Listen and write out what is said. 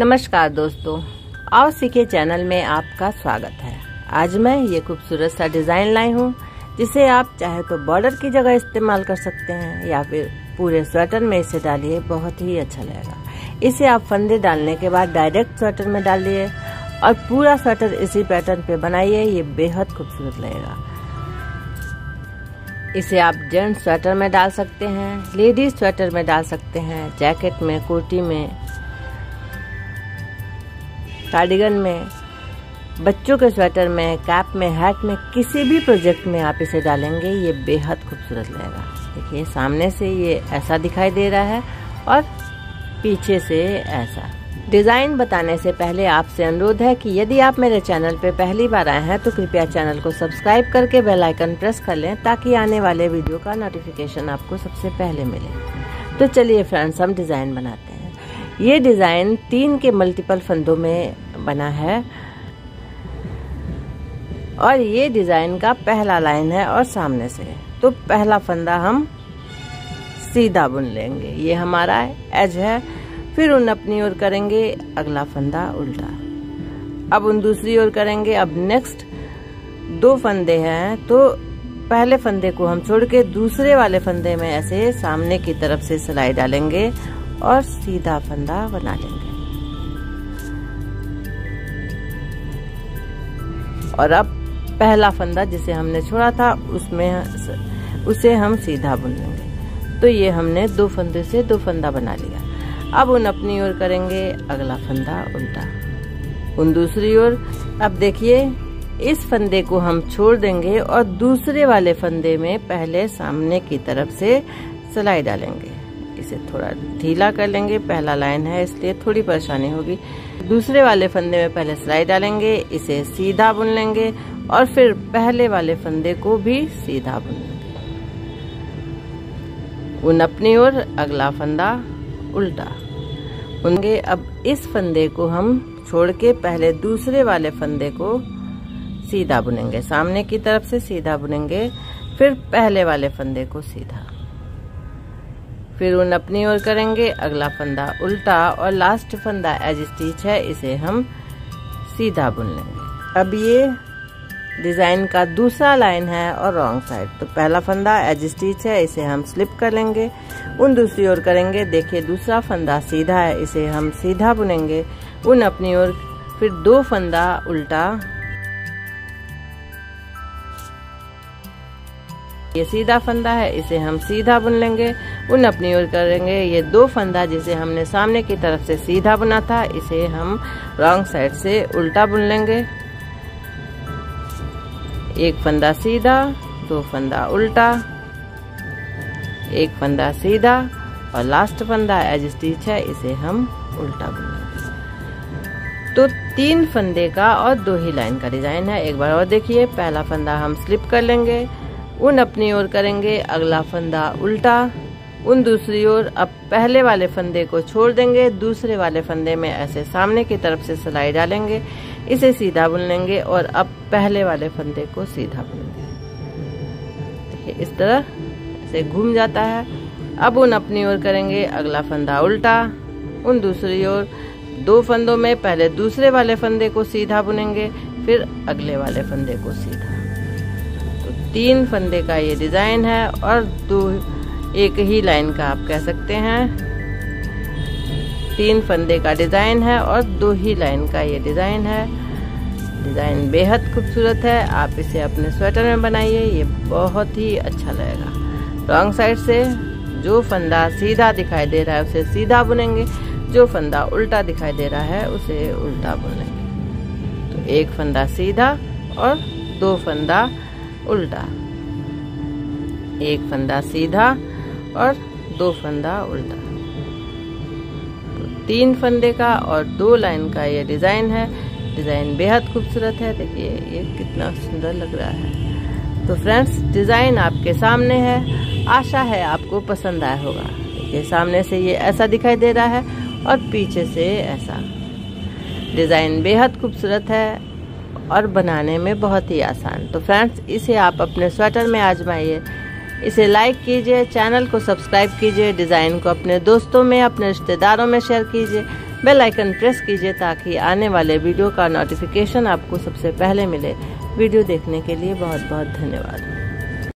नमस्कार दोस्तों आओ सीखे चैनल में आपका स्वागत है। आज मैं ये खूबसूरत सा डिज़ाइन लाई हूँ, जिसे आप चाहे तो बॉर्डर की जगह इस्तेमाल कर सकते हैं, या फिर पूरे स्वेटर में इसे डालिए, बहुत ही अच्छा लगेगा। इसे आप फंदे डालने के बाद डायरेक्ट स्वेटर में डालिए, और पूरा स्वेटर इसी पैटर्न पे बनाइए, ये बेहद खूबसूरत लगेगा। इसे आप जेंट्स स्वेटर में डाल सकते हैं, लेडीज़ स्वेटर में डाल सकते हैं, जैकेट में, कुर्ती में कार्डिगन में, बच्चों के स्वेटर में, कैप में, हैट में, किसी भी प्रोजेक्ट में आप इसे डालेंगे, ये बेहद खूबसूरत लगेगा। देखिए, सामने से ये ऐसा दिखाई दे रहा है और पीछे से ऐसा। डिज़ाइन बताने से पहले आपसे अनुरोध है कि यदि आप मेरे चैनल पे पहली बार आए हैं तो कृपया चैनल को सब्सक्राइब करके बेल आइकन प्रेस कर लें, ताकि आने वाले वीडियो का नोटिफिकेशन आपको सबसे पहले मिले। तो चलिए फ्रेंड्स, हम डिज़ाइन बनाते हैं। ये डिज़ाइन तीन के मल्टीपल फंदों में बना है। और ये डिज़ाइन का पहला लाइन है और सामने से। तो पहला फंदा हम सीधा बुन लेंगे। ये हमारा एज है। फिर उन अपनी ओर करेंगे, अगला फंदा उल्टा। अब उन दूसरी ओर करेंगे। अब नेक्स्ट दो फंदे हैं। तो पहले फंदे को हम छोड़ के दूसरे वाले फंदे में ऐसे सामने की तरफ़ से सिलाई डालेंगे। और सीधा फंदा बना लेंगे। और अब पहला फंदा जिसे हमने छोड़ा था, उसमें उसे हम सीधा बुन लेंगे। तो ये हमने दो फंदे से दो फंदा बना लिया। अब उन अपनी ओर करेंगे, अगला फंदा उल्टा। उन दूसरी ओर, अब देखिए, इस फंदे को हम छोड़ देंगे और दूसरे वाले फंदे में पहले सामने की तरफ़ से सिलाई डालेंगे। इसे थोड़ा ढीला कर लेंगे, पहला लाइन है, इसलिए थोड़ी परेशानी होगी। दूसरे वाले फंदे में पहले सिलाई डालेंगे, इसे सीधा बुन लेंगे, और फिर पहले वाले फंदे को भी सीधा बुन लेंगे। उन अपनी ओर अगला फंदा उल्टा। उनके अब इस फंदे को हम छोड़ के पहले दूसरे वाले फंदे को सीधा बुनेंगे। सामने की तरफ़ से सीधा बुनेंगे, फिर पहले वाले फंदे को सीधा। फिर उन अपनी ओर करेंगे। अगला फंदा उल्टा और लास्ट फंदा एज स्टिच है, इसे हम सीधा बुन लेंगे। अब ये डिज़ाइन का दूसरा लाइन है और रॉन्ग साइड तो पहला फंदा एज स्टिच है, इसे हम स्लिप कर लेंगे। उन दूसरी ओर करेंगे, देखिए दूसरा फंदा सीधा है, इसे हम सीधा बुनेंगे। उन अपनी ओर फिर दो फंदा उल्टा। ये सीधा फंदा है, इसे हम सीधा बुन लेंगे। उन अपनी ओर करेंगे। ये दो फंदा जिसे हमने सामने की तरफ़ से सीधा बुना था, इसे हम रॉन्ग साइड से उल्टा बुन लेंगे। एक फंदा सीधा, दो फंदा उल्टा, एक फंदा सीधा और लास्ट फंदा एज स्टिच है, इसे हम उल्टा बुनेंगे तो तीन फंदे का और दो ही लाइन का डिज़ाइन है। एक बार और देखिए, पहला फंदा हम स्लिप कर लेंगे, उन अपनी ओर करेंगे, अगला फंदा उल्टा उन दूसरी ओर अब पहले वाले फंदे को छोड़ देंगे, दूसरे वाले फंदे में ऐसे सामने की तरफ़ से सिलाई डालेंगे, इसे सीधा बुन लेंगे और अब पहले वाले फंदे को सीधा बुनेंगे। देखिए, इस तरह से घूम जाता है। अब उन अपनी ओर करेंगे, अगला फंदा उल्टा। उन दूसरी ओर दो फंदों में पहले दूसरे वाले फंदे को सीधा बुनेंगे, फिर अगले वाले फंदे को सीधा। तो तीन फंदे का ये डिज़ाइन है और दो एक ही लाइन का आप कह सकते हैं। तीन फंदे का डिज़ाइन है और दो ही लाइन का ये डिज़ाइन है। डिज़ाइन बेहद खूबसूरत है। आप इसे अपने स्वेटर में बनाइए, ये बहुत ही अच्छा लगेगा। रॉन्ग साइड से जो फंदा सीधा दिखाई दे रहा है, उसे सीधा बुनेंगे। जो फंदा उल्टा दिखाई दे रहा है, उसे उल्टा बुनेंगे। तो एक फंदा सीधा और दो फंदा उल्टा। एक फंदा सीधा और दो फंदा उल्टा। तो तीन फंदे का और दो लाइन का ये डिज़ाइन है। डिज़ाइन बेहद खूबसूरत है। देखिए, ये कितना सुंदर लग रहा है। तो फ्रेंड्स, डिज़ाइन आपके सामने है। आशा है आपको पसंद आया होगा। देखिए, सामने से ये ऐसा दिखाई दे रहा है और पीछे से ऐसा। डिज़ाइन बेहद खूबसूरत है और बनाने में बहुत ही आसान। तो फ्रेंड्स, इसे आप अपने स्वेटर में आजमाइए। इसे लाइक कीजिए चैनल को सब्सक्राइब कीजिए डिज़ाइन को अपने दोस्तों में, अपने रिश्तेदारों में शेयर कीजिए। बेल आइकन प्रेस कीजिए ताकि आने वाले वीडियो का नोटिफिकेशन आपको सबसे पहले मिले। वीडियो देखने के लिए बहुत बहुत धन्यवाद।